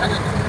看看。